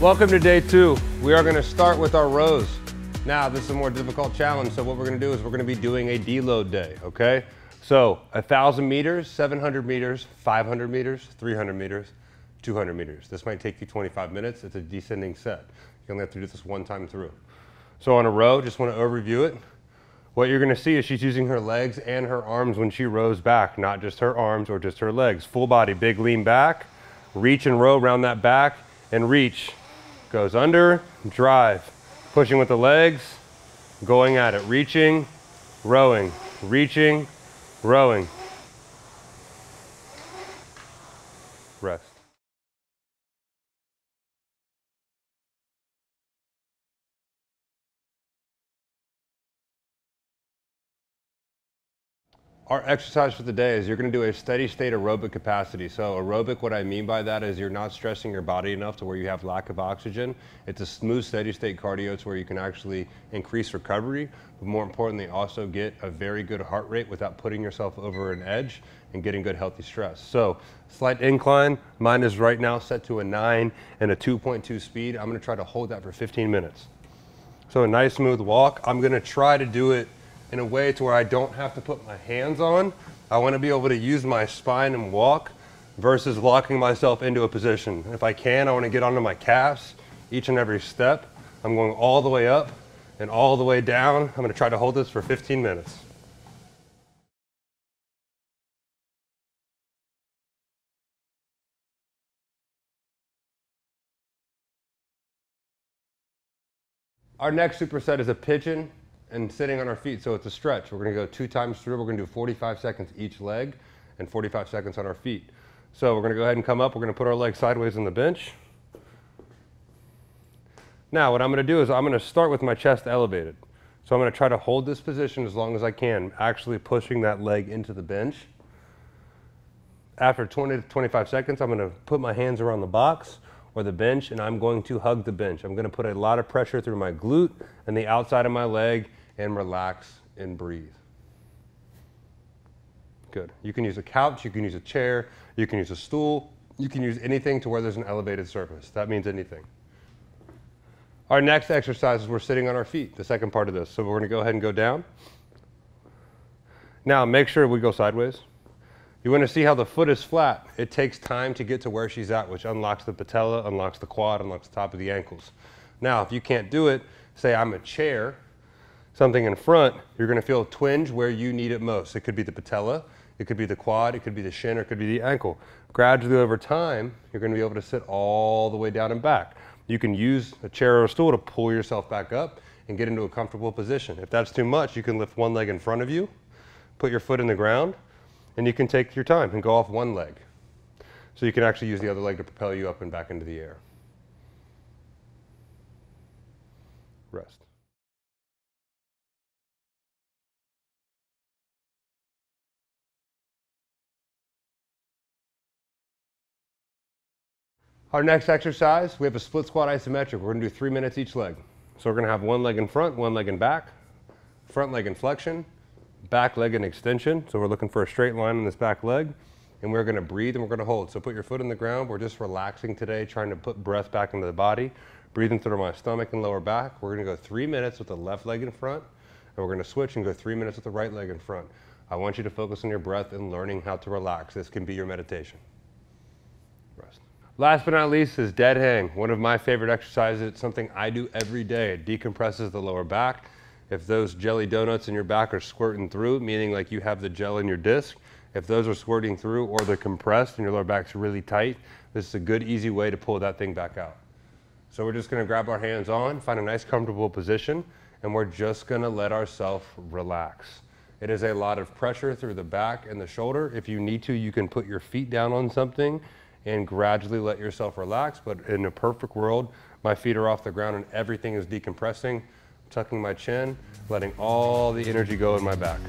Welcome to day two. We are gonna start with our rows. Now, this is a more difficult challenge, so what we're gonna do is we're gonna be doing a deload day, okay? So, 1,000 meters, 700 meters, 500 meters, 300 meters, 200 meters. This might take you 25 minutes. It's a descending set. You only have to do this one time through. So on a row, just wanna overview it. What you're gonna see is she's using her legs and her arms when she rows back, not just her arms or just her legs. Full body, big lean back, reach and row around that back, and reach. Goes under, drive. Pushing with the legs, going at it, reaching, rowing, reaching, rowing. Our exercise for the day is you're going to do a steady state aerobic capacity. So aerobic, what I mean by that is you're not stressing your body enough to where you have lack of oxygen. It's a smooth, steady state cardio to where you can actually increase recovery, but more importantly, also get a very good heart rate without putting yourself over an edge and getting good healthy stress. So slight incline, mine is right now set to a nine and a 2.2 speed. I'm going to try to hold that for 15 minutes. So a nice smooth walk. I'm going to try to do it in a way to where I don't have to put my hands on. I want to be able to use my spine and walk versus locking myself into a position. If I can, I want to get onto my calves each and every step. I'm going all the way up and all the way down. I'm going to try to hold this for 15 minutes. Our next superset is a pigeon and sitting on our feet. So it's a stretch. We're going to go two times through. We're going to do 45 seconds each leg and 45 seconds on our feet. So we're going to go ahead and come up. We're going to put our legs sideways on the bench. Now what I'm going to do is I'm going to start with my chest elevated. So I'm going to try to hold this position as long as I can, actually pushing that leg into the bench. After 20 to 25 seconds, I'm going to put my hands around the box or the bench and I'm going to hug the bench. I'm going to put a lot of pressure through my glute and the outside of my leg and relax and breathe. Good. You can use a couch, you can use a chair, you can use a stool, you can use anything to where there's an elevated surface. That means anything. Our next exercise is we're sitting on our feet, the second part of this. So we're going to go ahead and go down. Now make sure we go sideways. You want to see how the foot is flat. It takes time to get to where she's at, which unlocks the patella, unlocks the quad, unlocks the top of the ankles. Now, if you can't do it, say I'm a chair, something in front, you're going to feel a twinge where you need it most. It could be the patella, it could be the quad, it could be the shin, or it could be the ankle. Gradually over time, you're going to be able to sit all the way down and back. You can use a chair or a stool to pull yourself back up and get into a comfortable position. If that's too much, you can lift one leg in front of you, put your foot in the ground, and you can take your time and go off one leg. So you can actually use the other leg to propel you up and back into the air. Rest. Our next exercise, we have a split squat isometric. We're gonna do three minutes each leg. So we're gonna have one leg in front, one leg in back, front leg in flexion, back leg in extension. So we're looking for a straight line in this back leg. And we're gonna breathe and we're gonna hold. So put your foot in the ground. We're just relaxing today, trying to put breath back into the body, breathing through my stomach and lower back. We're gonna go three minutes with the left leg in front, and we're gonna switch and go three minutes with the right leg in front. I want you to focus on your breath and learning how to relax. This can be your meditation. Rest. Last but not least is dead hang. One of my favorite exercises. It's something I do every day. It decompresses the lower back. If those jelly donuts in your back are squirting through, meaning like you have the gel in your disc, if those are squirting through or they're compressed and your lower back's really tight, this is a good, easy way to pull that thing back out. So we're just gonna grab our hands on, find a nice comfortable position, and we're just gonna let ourselves relax. It is a lot of pressure through the back and the shoulder. If you need to, you can put your feet down on something and gradually let yourself relax. But in a perfect world, my feet are off the ground and everything is decompressing, tucking my chin, letting all the energy go in my back.